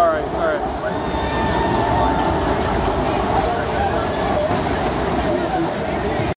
sorry, sorry.